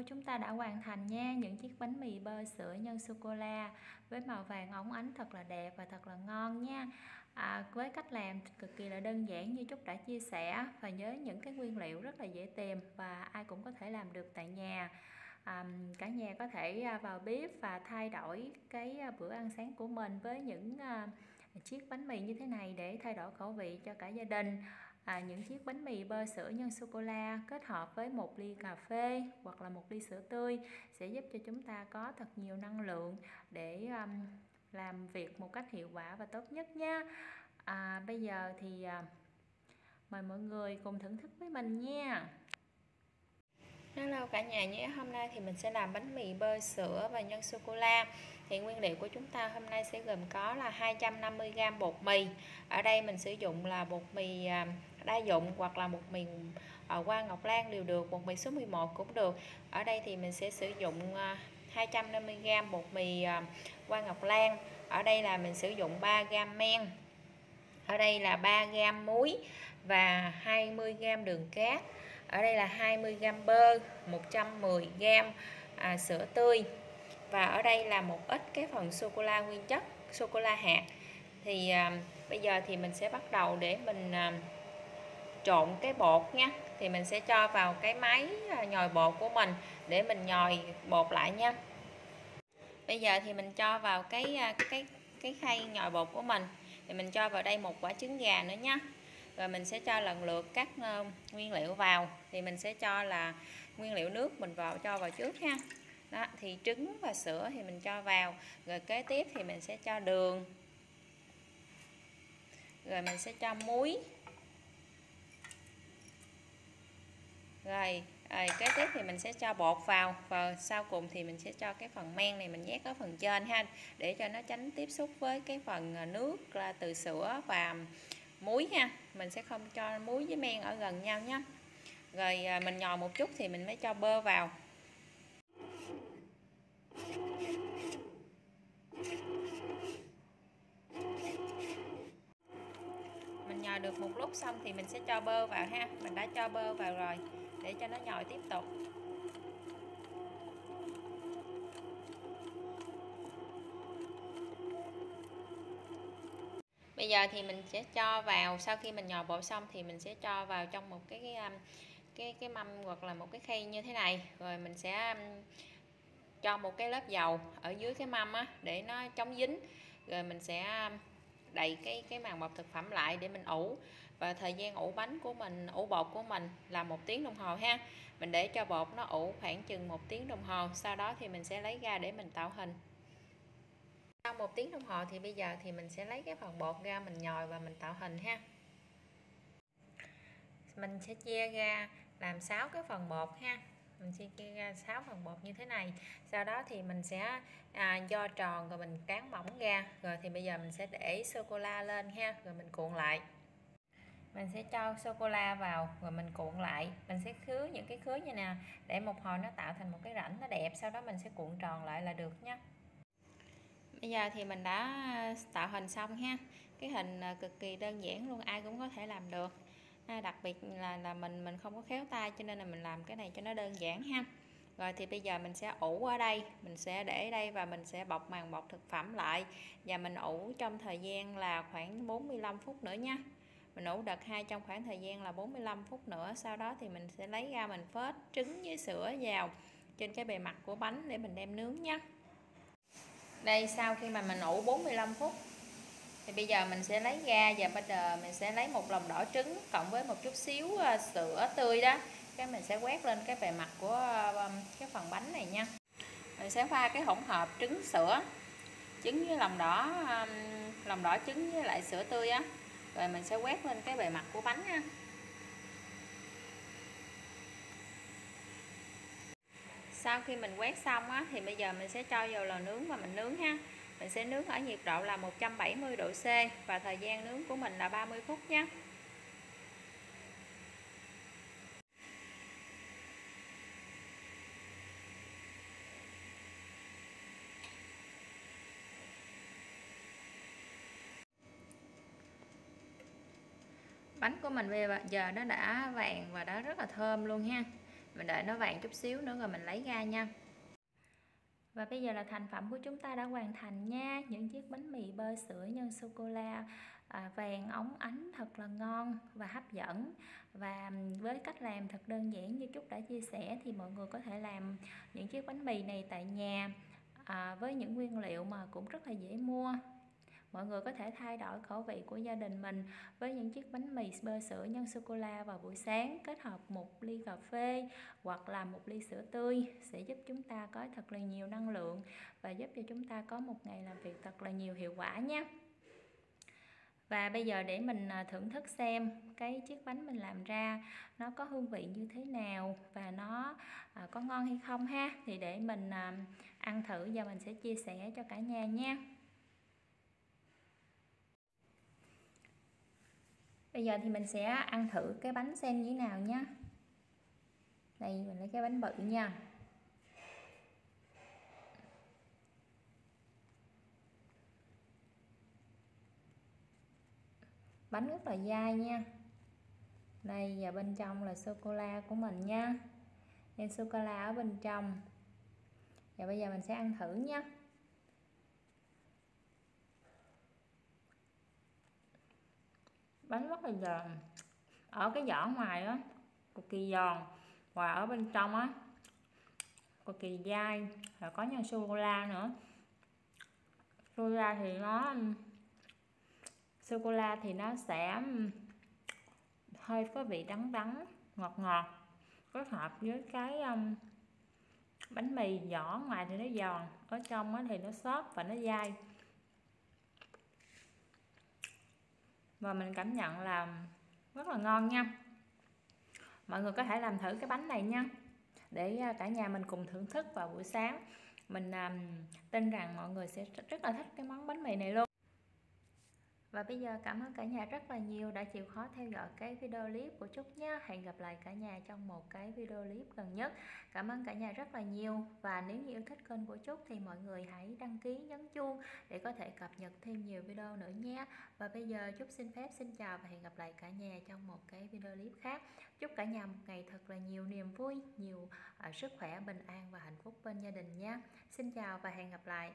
của chúng ta đã hoàn thành nha. Những chiếc bánh mì bơ sữa nhân sô-cô-la Với màu vàng óng ánh thật là đẹp và thật là ngon nha. À, Với cách làm cực kỳ là đơn giản như Trúc đã chia sẻ Và nhớ những cái nguyên liệu rất là dễ tìm Và ai cũng có thể làm được tại nhà. À, Cả nhà có thể à, vào bếp và thay đổi cái à, bữa ăn sáng của mình Với những à, chiếc bánh mì như thế này để thay đổi khẩu vị cho cả gia đình à, những chiếc bánh mì bơ sữa nhân sô cô la kết hợp với một ly cà phê hoặc là một ly sữa tươi sẽ giúp cho chúng ta có thật nhiều năng lượng để um, làm việc một cách hiệu quả và tốt nhất nha. À, bây giờ thì à, mời mọi người cùng thưởng thức với mình nha. Hello cả nhà nhé, hôm nay thì mình sẽ làm bánh mì bơ sữa và nhân sô cô la. Thì nguyên liệu của chúng ta hôm nay sẽ gồm có là 250g bột mì. Ở đây mình sử dụng là bột mì à, đa dụng hoặc là bột mì à, qua ngọc lan đều được bột mì số 11 cũng được. Ở đây thì mình sẽ sử dụng à, 250g bột mì qua ngọc lan. Ở đây là mình sử dụng 3g men. Ở đây là 3g muối và 20g đường cát ở đây là 20g bơ 110g à, sữa tươi. Và ở đây là một ít cái phần sô cô la nguyên chất sô cô la hạt. Thì à, bây giờ thì mình sẽ bắt đầu để mình à, trộn cái bột nha. Thì mình sẽ cho vào cái máy à, nhồi bột của mình để mình nhồi bột lại nha. Bây giờ thì mình cho vào cái à, cái cái khay nhồi bột của mình. Thì mình cho vào đây một quả trứng gà nữa nha rồi mình sẽ cho lần lượt các uh, nguyên liệu vào. Thì mình sẽ cho là nguyên liệu nước mình vào cho vào trước ha. Đó thì trứng và sữa thì mình cho vào. Rồi kế tiếp thì mình sẽ cho đường. Rồi mình sẽ cho muối. Rồi, rồi kế tiếp thì mình sẽ cho bột vào. Và sau cùng thì mình sẽ cho cái phần men này mình nhét ở phần trên ha để cho nó tránh tiếp xúc với cái phần ờ, nước là từ sữa và muối ha. Mình sẽ không cho muối với men ở gần nhau nhé rồi à, mình nhò một chút thì mình mới cho bơ vào. Mình nhò được một lúc xong thì mình sẽ cho bơ vào ha. Mình đã cho bơ vào rồi, để cho nó nhồi tiếp tục. Bây giờ thì mình sẽ cho vào sau khi mình nhồi bột xong thì mình sẽ cho vào trong một cái cái um, cái, cái mâm hoặc là một cái khay như thế này. Rồi mình sẽ um, cho một cái lớp dầu ở dưới cái mâm á để nó chống dính. Rồi mình sẽ um, đậy cái cái màng bọc thực phẩm lại để mình ủ. Và thời gian ủ bánh của mình ủ bột của mình là một tiếng đồng hồ ha. Mình để cho bột nó ủ khoảng chừng một tiếng đồng hồ sau đó thì mình sẽ lấy ra để mình tạo hình sau một tiếng đồng hồ thì bây giờ thì mình sẽ lấy cái phần bột ra mình nhồi và mình tạo hình ha. Mình sẽ chia ra làm 6 cái phần bột ha. Mình sẽ chia ra 6 phần bột như thế này. Sau đó thì mình sẽ à, do tròn rồi mình cán mỏng ra. Rồi thì bây giờ mình sẽ để sô cô la lên ha rồi mình cuộn lại. Mình sẽ cho sô cô la vào rồi mình cuộn lại. Mình sẽ khứa những cái khứa như nè để một hồi nó tạo thành một cái rãnh nó đẹp. Sau đó mình sẽ cuộn tròn lại là được nhé bây giờ thì mình đã à, tạo hình xong ha. Cái hình à, cực kỳ đơn giản luôn ai cũng có thể làm được. À, đặc biệt là là mình mình không có khéo tay cho nên là mình làm cái này cho nó đơn giản ha. Rồi thì bây giờ mình sẽ ủ ở đây mình sẽ để đây và mình sẽ bọc màng bọc thực phẩm lại. Và mình ủ trong thời gian là khoảng 45 phút nữa nha. Mình ủ đợt hai trong khoảng thời gian là 45 phút nữa sau đó thì mình sẽ lấy ra mình phết trứng với sữa vào trên cái bề mặt của bánh để mình đem nướng nhé đây, sau khi mà mình ủ 45 phút, thì bây giờ mình sẽ lấy ra và bây giờ mình sẽ lấy một lòng đỏ trứng cộng với một chút xíu à, sữa tươi đó. Cái mình sẽ quét lên cái bề mặt của à, cái phần bánh này nha. Mình sẽ pha cái hỗn hợp trứng, sữa, trứng với lòng đỏ à, lòng đỏ trứng với lại sữa tươi á. Rồi mình sẽ quét lên cái bề mặt của bánh nha sau khi mình quét xong á, thì bây giờ mình sẽ cho vào lò nướng và mình nướng ha. Mình sẽ nướng ở nhiệt độ là 170 độ C và thời gian nướng của mình là 30 phút nhé. Bánh của mình bây giờ nó đã vàng và đã rất là thơm luôn ha mình đợi nó vàng chút xíu nữa rồi mình lấy ra nha. Và bây giờ là thành phẩm của chúng ta đã hoàn thành nha. Những chiếc bánh mì bơ sữa nhân sô cô la à, vàng óng ánh thật là ngon và hấp dẫn. Và với cách làm thật đơn giản như Trúc đã chia sẻ thì mọi người có thể làm những chiếc bánh mì này tại nhà à, với những nguyên liệu mà cũng rất là dễ mua mọi người có thể thay đổi khẩu vị của gia đình mình với những chiếc bánh mì bơ sữa nhân sô cô la vào buổi sáng, kết hợp một ly cà phê hoặc là một ly sữa tươi sẽ giúp chúng ta có thật là nhiều năng lượng và giúp cho chúng ta có một ngày làm việc thật là nhiều hiệu quả nhé và bây giờ để mình à, thưởng thức xem cái chiếc bánh mình làm ra, nó có hương vị như thế nào và nó à, có ngon hay không ha? Thì để mình à, ăn thử và mình sẽ chia sẻ cho cả nhà nha. Bây giờ thì mình sẽ ăn thử cái bánh xem như thế nào nhé đây, mình lấy cái bánh bự nha. Bánh rất là dai nha. Đây, và bên trong là sô cô la của mình nha. Nên sô cô la ở bên trong. Và bây giờ mình sẽ ăn thử nha. Bánh rất là giòn ở cái vỏ ngoài á cực kỳ giòn. Và ở bên trong á cực kỳ dai. Và có nhân sô cô la nữa. Sô cô la thì nó sô cô la thì nó sẽ hơi có vị đắng đắng ngọt ngọt. Kết hợp với cái um, bánh mì vỏ ngoài thì nó giòn. Ở trong thì nó xốp và nó dai. Và mình cảm nhận là rất là ngon nha. Mọi người có thể làm thử cái bánh này nha. Để à, cả nhà mình cùng thưởng thức vào buổi sáng. Mình um, tin rằng mọi người sẽ rất là thích cái món bánh mì này luôn và bây giờ cảm ơn cả nhà rất là nhiều đã chịu khó theo dõi cái video clip của Trúc nhé. Hẹn gặp lại cả nhà trong một cái video clip gần nhất. Cảm ơn cả nhà rất là nhiều. Và nếu như yêu thích kênh của Trúc thì mọi người hãy đăng ký nhấn chuông để có thể cập nhật thêm nhiều video nữa nhé. Và bây giờ Trúc xin phép xin chào và hẹn gặp lại cả nhà trong một cái video clip khác. Chúc cả nhà một ngày thật là nhiều niềm vui, nhiều uh, sức khỏe, bình an và hạnh phúc bên gia đình nhé. Xin chào và hẹn gặp lại.